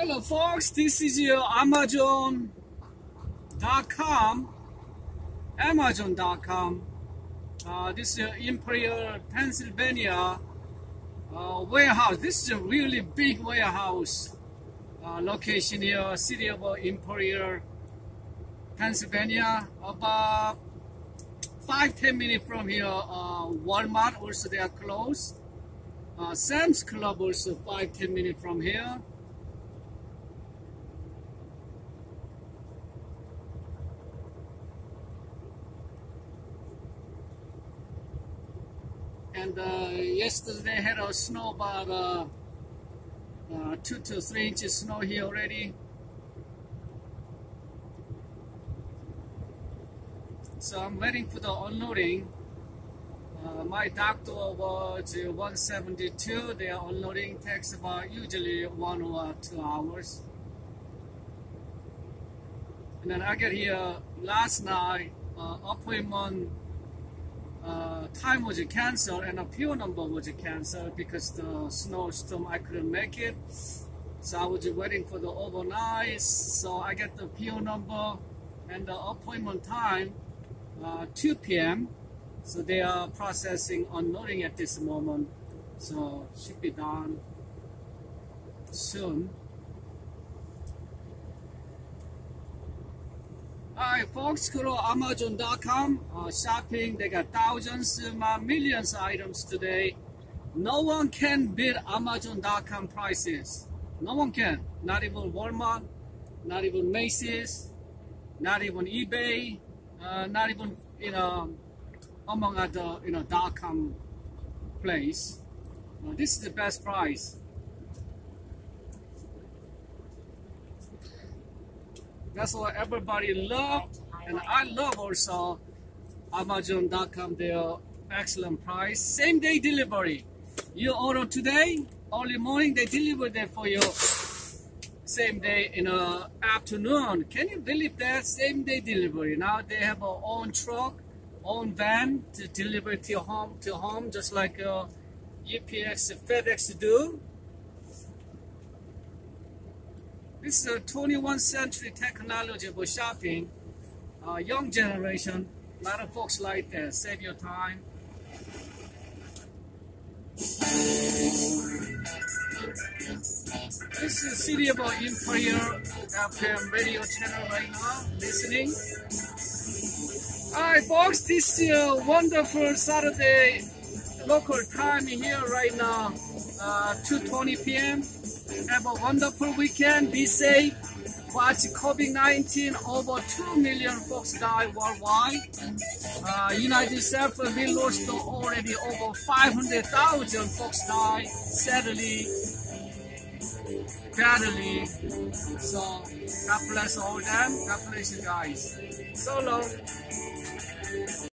Hello folks, this is your Amazon.com Amazon.com uh, This is Imperial, Pennsylvania uh, warehouse. This is a really big warehouse uh, location here, city of Imperial, Pennsylvania. About 5-10 minutes from here, uh, Walmart also they are closed. Uh, Sam's Club also 5-10 minutes from here. And uh, yesterday had a snow about uh, uh, two to three inches snow here already. So I'm waiting for the unloading. Uh, my doctor was 172. They are unloading takes about usually one or two hours. And then I get here last night. Uh, appointment uh, time was canceled and a PO number was canceled because the snowstorm I couldn't make it. So I was waiting for the overnight. So I get the PO number and the appointment time uh, 2 p.m. So they are processing unloading at this moment. So should be done soon. Alright folks, go to Amazon.com, uh, shopping, they got thousands, uh, millions of items today. No one can beat Amazon.com prices. No one can. Not even Walmart, not even Macy's, not even eBay, uh, not even, you know, among other, you know, dot-com place. Uh, this is the best price. That's what everybody love, and I love also Amazon.com. Their excellent price, same day delivery. You order today, early morning they deliver that for you. Same day in the afternoon. Can you believe that? Same day delivery. Now they have a own truck, own van to deliver to home, to home, just like uh, UPS, FedEx do. This is a 21st century technology for shopping. Uh, young generation, a lot of folks like that. Save your time. This is City of Imperial FM radio channel right now, listening. Alright folks, this is a wonderful Saturday local time here right now, uh, 2.20 p.m. Have a wonderful weekend. Be safe. Watch COVID-19. Over 2 million folks died worldwide. Uh, United States, we lost already over 500,000 folks died. Sadly, badly. So, God bless all them. God bless you guys. So long.